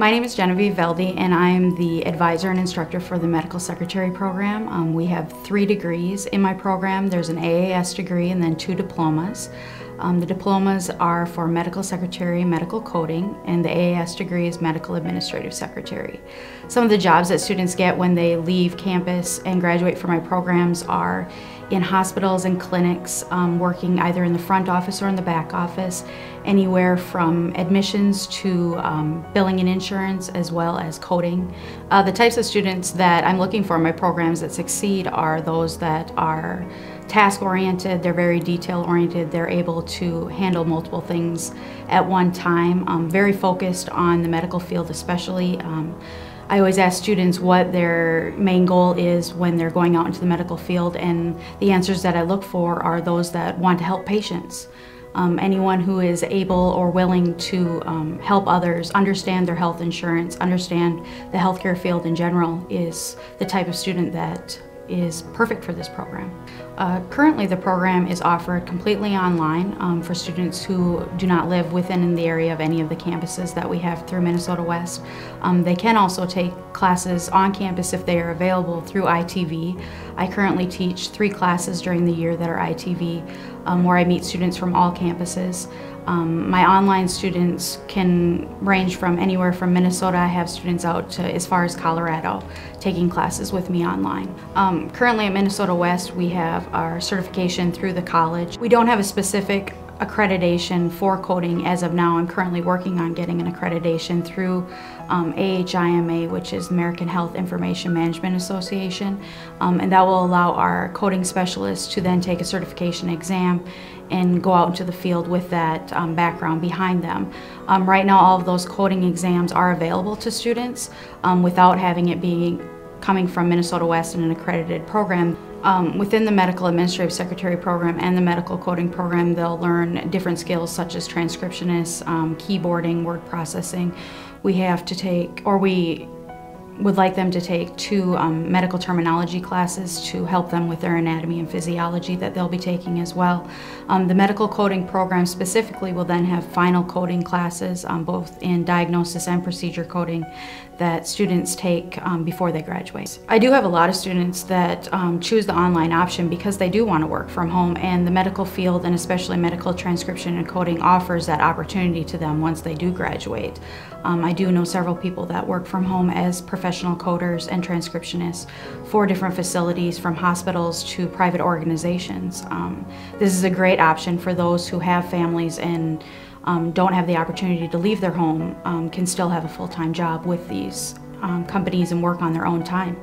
My name is Genevieve Veldy and I'm the advisor and instructor for the medical secretary program. Um, we have three degrees in my program. There's an AAS degree and then two diplomas. Um, the diplomas are for medical secretary, medical coding, and the AAS degree is medical administrative secretary. Some of the jobs that students get when they leave campus and graduate from my programs are in hospitals and clinics, um, working either in the front office or in the back office, anywhere from admissions to um, billing and insurance, as well as coding. Uh, the types of students that I'm looking for in my programs that succeed are those that are task oriented, they're very detail oriented, they're able to handle multiple things at one time, um, very focused on the medical field especially. Um, I always ask students what their main goal is when they're going out into the medical field and the answers that I look for are those that want to help patients. Um, anyone who is able or willing to um, help others understand their health insurance, understand the healthcare field in general is the type of student that is perfect for this program. Uh, currently the program is offered completely online um, for students who do not live within the area of any of the campuses that we have through Minnesota West. Um, they can also take classes on campus if they are available through ITV. I currently teach three classes during the year that are ITV um, where I meet students from all campuses. Um, my online students can range from anywhere from Minnesota. I have students out to as far as Colorado taking classes with me online. Um, currently at Minnesota West, we have our certification through the college. We don't have a specific accreditation for coding as of now. I'm currently working on getting an accreditation through um, AHIMA, which is American Health Information Management Association, um, and that will allow our coding specialists to then take a certification exam and go out into the field with that um, background behind them. Um, right now, all of those coding exams are available to students um, without having it being coming from Minnesota West in an accredited program. Um, within the Medical Administrative Secretary program and the Medical Coding program, they'll learn different skills such as transcriptionists, um, keyboarding, word processing. We have to take, or we would like them to take two um, medical terminology classes to help them with their anatomy and physiology that they'll be taking as well. Um, the medical coding program specifically will then have final coding classes um, both in diagnosis and procedure coding that students take um, before they graduate. I do have a lot of students that um, choose the online option because they do want to work from home and the medical field and especially medical transcription and coding offers that opportunity to them once they do graduate. Um, I do know several people that work from home as professional coders and transcriptionists for different facilities from hospitals to private organizations. Um, this is a great option for those who have families and um, don't have the opportunity to leave their home um, can still have a full-time job with these um, companies and work on their own time.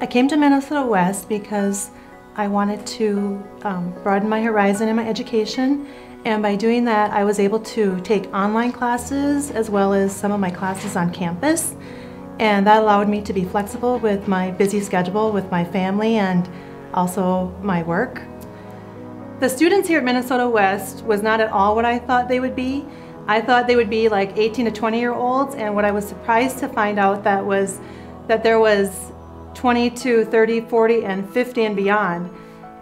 I came to Minnesota West because I wanted to um, broaden my horizon in my education and by doing that I was able to take online classes as well as some of my classes on campus and that allowed me to be flexible with my busy schedule with my family and also my work. The students here at Minnesota West was not at all what I thought they would be. I thought they would be like 18 to 20 year olds and what I was surprised to find out that was that there was 20 to 30, 40 and 50 and beyond.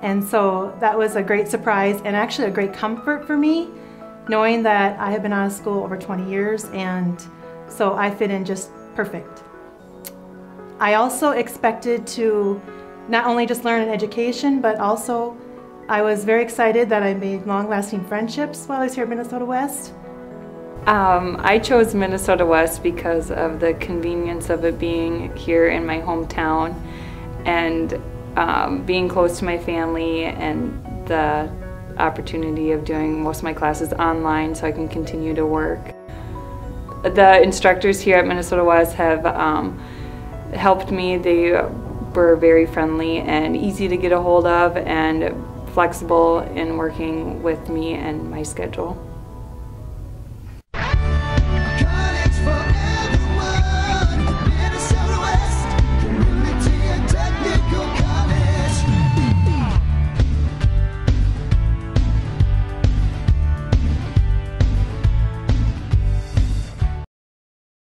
And so that was a great surprise and actually a great comfort for me knowing that I have been out of school over 20 years and so I fit in just perfect. I also expected to not only just learn an education but also I was very excited that I made long-lasting friendships while I was here at Minnesota West. Um, I chose Minnesota West because of the convenience of it being here in my hometown and um, being close to my family and the opportunity of doing most of my classes online so I can continue to work. The instructors here at Minnesota West have um, helped me. They were very friendly and easy to get a hold of and flexible in working with me and my schedule.